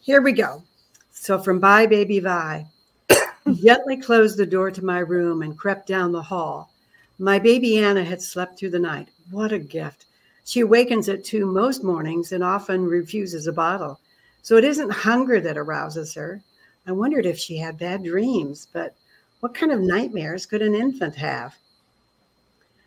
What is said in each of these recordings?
Here we go. So from Bye Baby Bye, gently closed the door to my room and crept down the hall. My baby Anna had slept through the night. What a gift. She awakens at two most mornings and often refuses a bottle. So it isn't hunger that arouses her. I wondered if she had bad dreams, but what kind of nightmares could an infant have?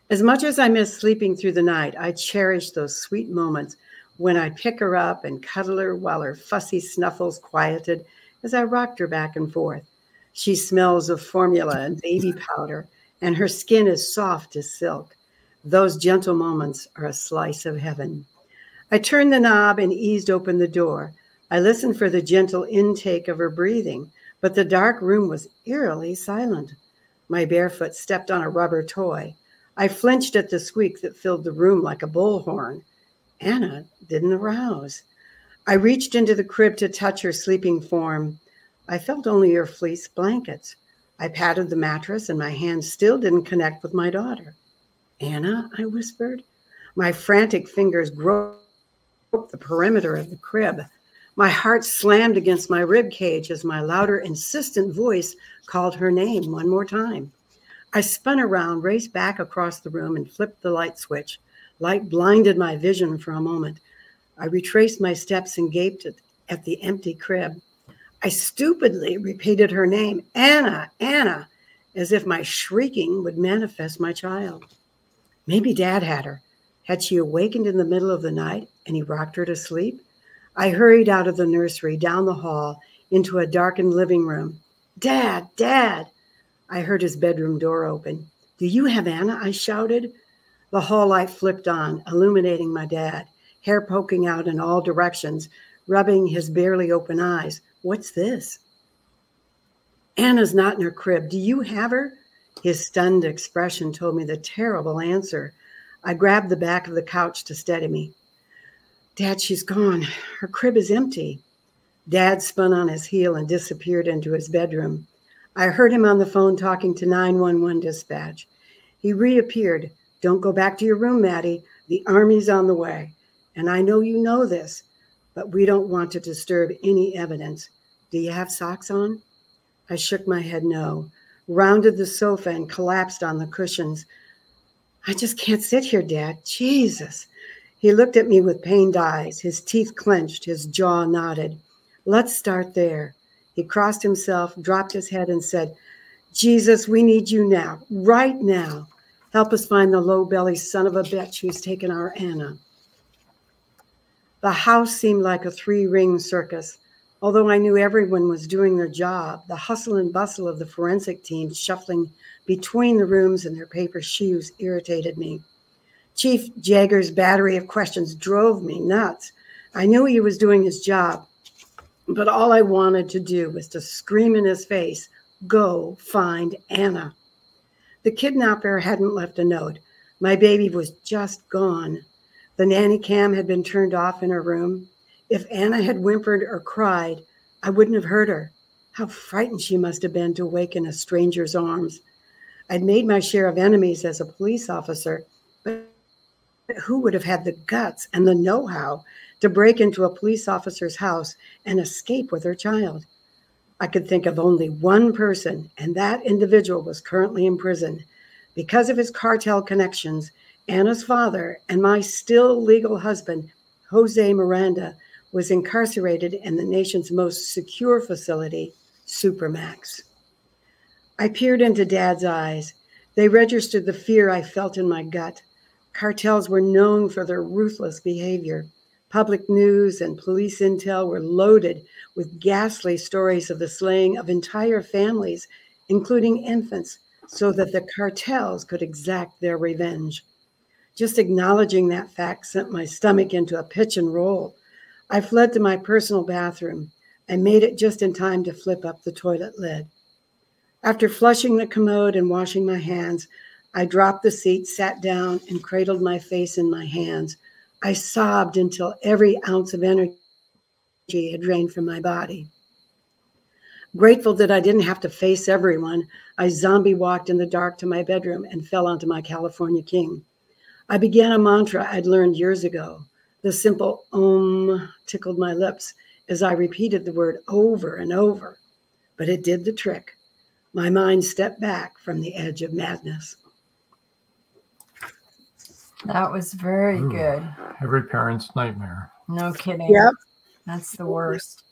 As much as I miss sleeping through the night, I cherish those sweet moments when I'd pick her up and cuddle her while her fussy snuffles quieted as I rocked her back and forth. She smells of formula and baby powder, and her skin is soft as silk. Those gentle moments are a slice of heaven. I turned the knob and eased open the door. I listened for the gentle intake of her breathing, but the dark room was eerily silent. My barefoot stepped on a rubber toy. I flinched at the squeak that filled the room like a bullhorn. Anna didn't arouse. I reached into the crib to touch her sleeping form. I felt only her fleece blankets. I patted the mattress, and my hands still didn't connect with my daughter. Anna, I whispered. My frantic fingers groped the perimeter of the crib. My heart slammed against my rib cage as my louder, insistent voice called her name one more time. I spun around, raced back across the room, and flipped the light switch. Light blinded my vision for a moment. I retraced my steps and gaped at, at the empty crib. I stupidly repeated her name, Anna, Anna, as if my shrieking would manifest my child. Maybe dad had her. Had she awakened in the middle of the night and he rocked her to sleep? I hurried out of the nursery, down the hall, into a darkened living room. Dad, Dad! I heard his bedroom door open. Do you have Anna? I shouted. The hall light flipped on, illuminating my dad, hair poking out in all directions, rubbing his barely open eyes. What's this? Anna's not in her crib. Do you have her? His stunned expression told me the terrible answer. I grabbed the back of the couch to steady me. Dad, she's gone. Her crib is empty. Dad spun on his heel and disappeared into his bedroom. I heard him on the phone talking to 911 dispatch. He reappeared. Don't go back to your room, Maddie. The army's on the way. And I know you know this, but we don't want to disturb any evidence. Do you have socks on? I shook my head no rounded the sofa and collapsed on the cushions. I just can't sit here, Dad. Jesus. He looked at me with pained eyes, his teeth clenched, his jaw knotted. Let's start there. He crossed himself, dropped his head, and said, Jesus, we need you now, right now. Help us find the low belly son of a bitch who's taken our Anna. The house seemed like a three ring circus. Although I knew everyone was doing their job, the hustle and bustle of the forensic team shuffling between the rooms in their paper shoes irritated me. Chief Jager's battery of questions drove me nuts. I knew he was doing his job, but all I wanted to do was to scream in his face, Go find Anna. The kidnapper hadn't left a note. My baby was just gone. The nanny cam had been turned off in her room. If Anna had whimpered or cried, I wouldn't have heard her. How frightened she must have been to wake in a stranger's arms. I'd made my share of enemies as a police officer, but who would have had the guts and the know how to break into a police officer's house and escape with her child? I could think of only one person, and that individual was currently in prison. Because of his cartel connections, Anna's father and my still legal husband, Jose Miranda, was incarcerated in the nation's most secure facility, Supermax. I peered into Dad's eyes. They registered the fear I felt in my gut. Cartels were known for their ruthless behavior. Public news and police intel were loaded with ghastly stories of the slaying of entire families, including infants, so that the cartels could exact their revenge. Just acknowledging that fact sent my stomach into a pitch and roll. I fled to my personal bathroom. I made it just in time to flip up the toilet lid. After flushing the commode and washing my hands, I dropped the seat, sat down, and cradled my face in my hands. I sobbed until every ounce of energy had drained from my body. Grateful that I didn't have to face everyone, I zombie walked in the dark to my bedroom and fell onto my California King. I began a mantra I'd learned years ago the simple om tickled my lips as I repeated the word over and over, but it did the trick. My mind stepped back from the edge of madness. That was very Ooh. good. Every parent's nightmare. No kidding. Yep. That's the worst.